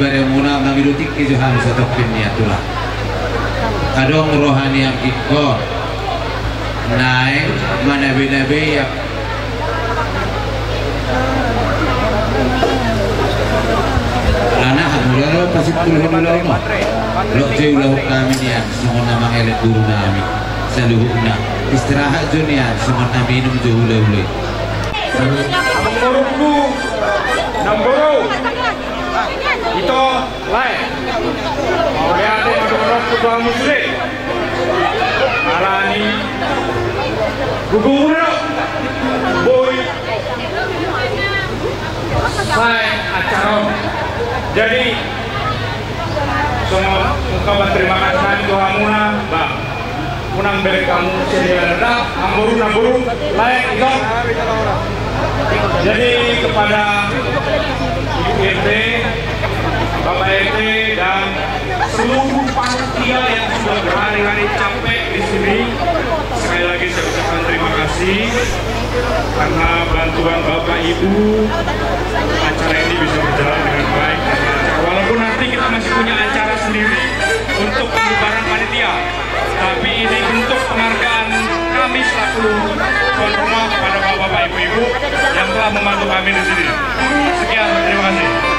beremuna namilutik ke Johan satu piniatula kadong rohani yang ikut naik mana nabi yang lana hamula lo pasip tulah hamula mo lo. Jauh lah kami dia semua nama elit guru nami saluhuna istirahat dunia semua minum jauh lah boleh. Menurutku Namboro Ito Lai Oriade Madurot Ketua Muslim. Alani. Gugung Uno Boy. Lai Acaron Jadi Semua ungkapan terima kasih Tuhan Muna Bang Munang beri kamu sedia rendah Namburu Namburu Lai Ito jadi kepada Ibu RT, Bapak RT dan seluruh panitia yang sudah berhari-hari capek di sini, sekali lagi saya ucapkan terima kasih karena bantuan Bapak Ibu acara ini bisa berjalan dengan baik. Walaupun nanti kita masih punya acara sendiri untuk pembubaran panitia, tapi ini bentuk penghargaan kami selaku tuan rumah kepada bapak-bapak ibu-ibu yang telah membantu kami di sini. Sekian, terima kasih.